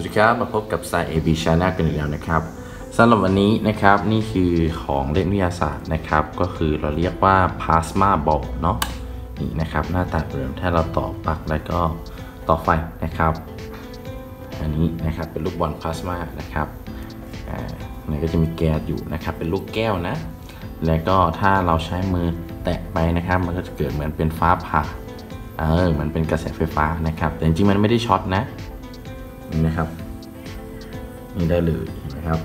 วัสดีครับมาพบกับสาย AB Channel กันอีกแล้วนะครับสำหรับวันนี้นะครับนี่คือของเล่นวิทยาศาสตร์นะครับ ก็คือเราเรียกว่า plasma ball เนาะนี่นะครับ หน้าตาเดิมถ้าเราต่อปลั๊กแล้วก็ต่อไฟนะครับ อันนี้นะครับเป็นลูกบอลพลาสมานะครับอ่ามันก็จะมีแก๊สอยู่นะครับ เป็นลูกแก้วนะ แล้วก็ถ้าเราใช้มือแตะไปนะครับ มันก็จะเกิดเหมือนเป็นฟ้าผ่าเออมันเป็นกระแสไฟฟ้านะครับ แต่จริงๆมันไม่ได้ช็อตนะ นี่นะครับ นี่ได้เลยนะครับ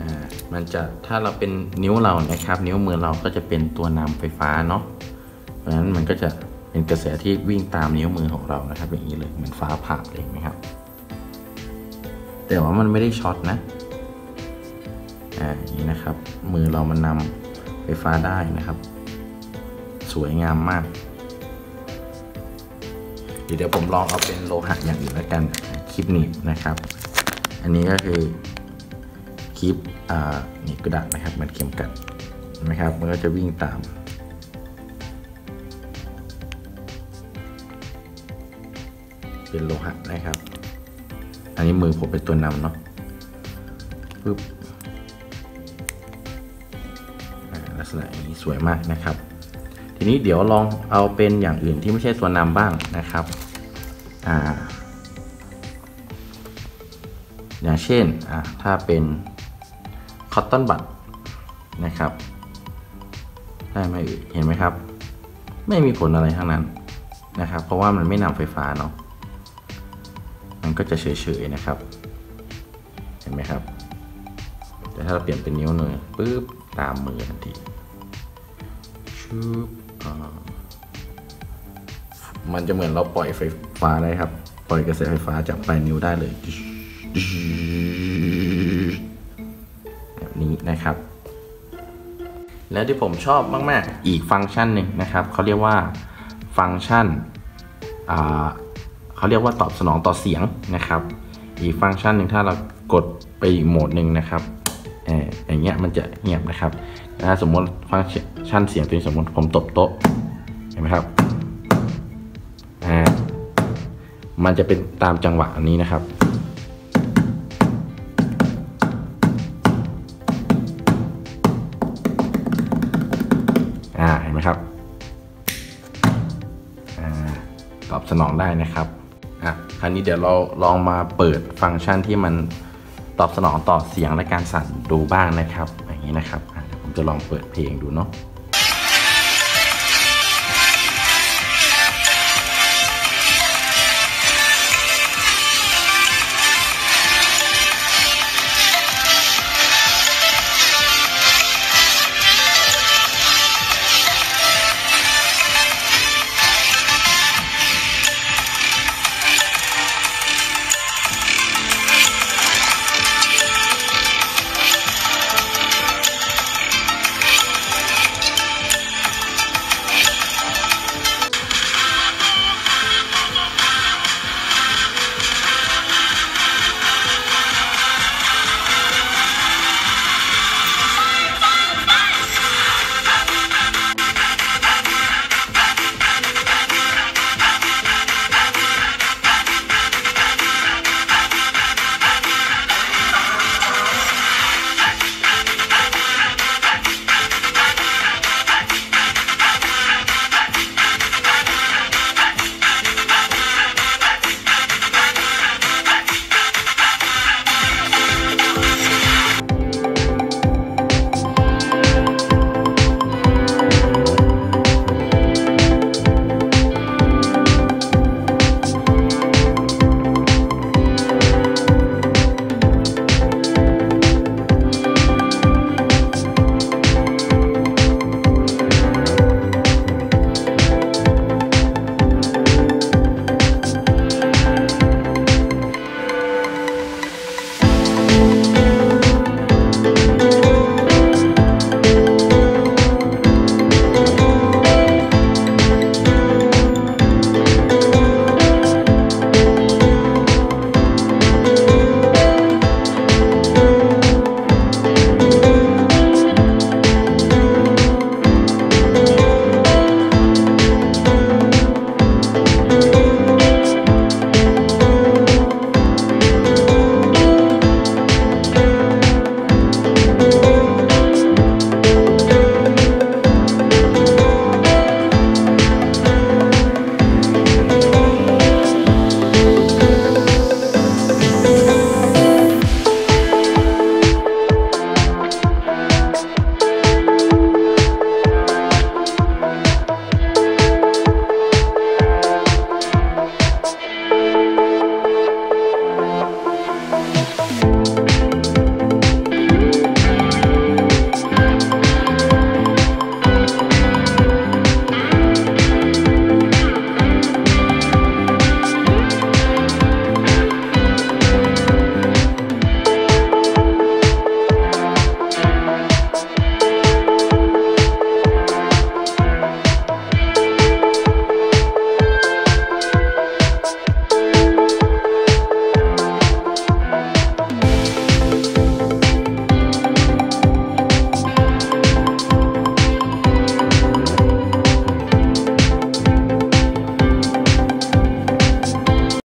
อ่ามันจะถ้าเราเป็นนิ้วเรานะครับ นิ้วมือเราก็จะเป็นตัวนำไฟฟ้าเนาะเพราะฉะนั้นมันก็จะเป็นกระแสที่วิ่งตามนิ้วมือของเรานะครับ อย่างนี้เลยเหมือนฟ้าผ่าเลยนะครับ แต่ว่ามันไม่ได้ช็อตนะอ่าอย่างนี้นะครับ มือเรามันนำไฟฟ้าได้นะครับ สวยงามมาก เดี๋ยวผมลองเอาเป็นโลหะอย่างอื่นแล้วกันคลิปนีบนะครับ อันนี้ก็คือคลิปอ่านีบกระดาษนะครับมันเข็มกัดเห็นไหมครับ มันก็จะวิ่งตามเป็นโลหะนะครับ อันนี้มือผมเป็นตัวนำเนาะปึ๊บลักษณะอย่างนี้สวยมากนะครับ นี้เดี๋ยวลองเอาเป็นอย่างอื่นที่ไม่ใช่ตัวนำบ้างนะครับอ่าอย่างเช่นอ่าถ้าเป็นคอตตอนบัตนะครับ ได้ไหมเห็นไหมครับ ไม่มีผลอะไรทั้งนั้นนะครับ เพราะว่ามันไม่นำไฟฟ้าเนาะมันก็จะเฉยๆนะครับ เห็นไหมครับ แต่ถ้าเราเปลี่ยนเป็นนิ้วมือยปุ๊บตามมือทันทีชุบ มันจะเหมือนเราปล่อยไฟฟ้าได้ครับ ปล่อยกระแสไฟฟ้าจากปลายนิ้วได้เลยแบบนี้นะครับ แล้วที่ผมชอบมาก ๆ อีกฟังก์ชันหนึ่งนะครับ เขาเรียกว่าฟังก์ชันเขาเรียกว่าตอบสนองต่อเสียงนะครับ อีกฟังก์ชันหนึ่งถ้าเรากดไปอีกโหมดหนึ่งนะครับเอออย่างเงี้ยมันจะเงียบนะครับ ถ้าสมมติฟังก์ชันเสียงตัวนี้สมมติผมตบโต๊ะเห็นไหมครับอ่ามันจะเป็นตามจังหวะอันนี้นะครับอ่าเห็นไหมครับอ่าตอบสนองได้นะครับอะคราวนี้เดี๋ยวเราลองมาเปิดฟังก์ชันที่มันตอบสนองต่อเสียงและการสั่นดูบ้างนะครับ อย่างนี้นะครับ จะลองเปิดเพลงดูเนาะ